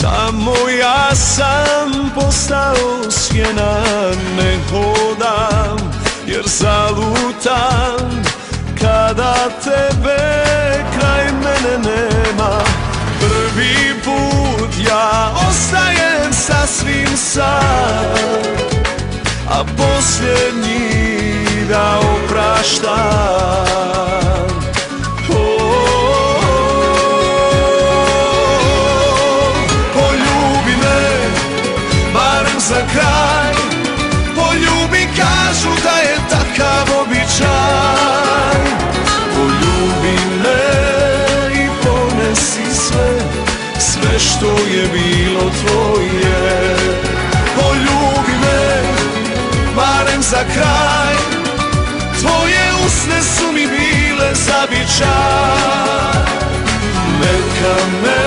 Samo ja sam postao sjena Ne hodam jer zalutam Kada tebe kraj mene nema. Prvi put ja ostajem sasvim sam A posljednji da opraštam za kraj. Tvoje usne su mi bile zavičaj. Neka me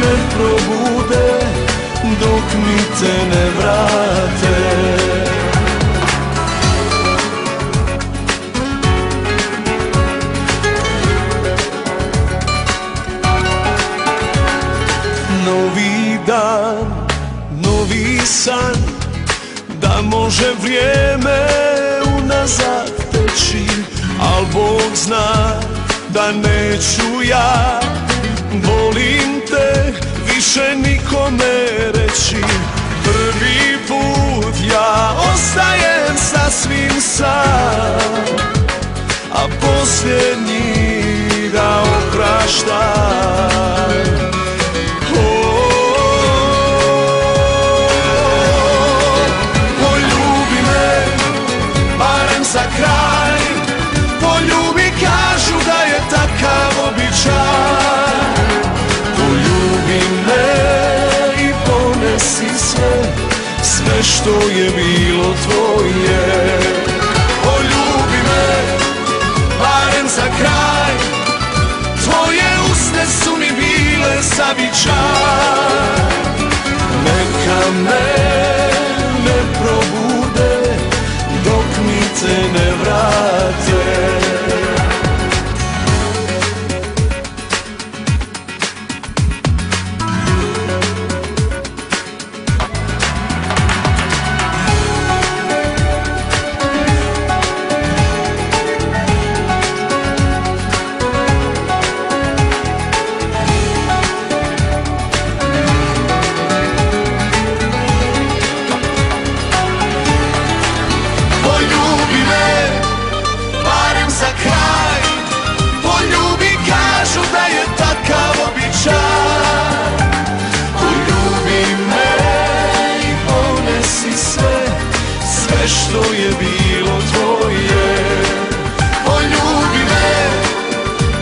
ne probude dok mi te ne vrate. Novi dan, novi san Da može vrijeme unazad teći Al Bog zna da neću ja. Volim te više nikome reći. Prvi put ja ostajem sasvim sam A posljednji Što je bilo tvoje. Poljubi me, barem za kraj. Tvoje usne su mi bile zavičaj je bilo tvoje. Poljubi me,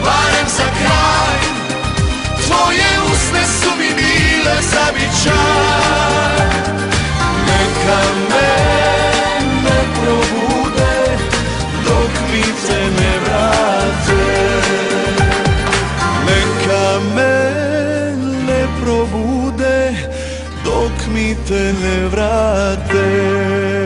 barem za kraj Tvoje usne su mi bile zavičaj. Neka me ne probude dok mi te ne vrate. Neka me ne probude dok mi te ne vrate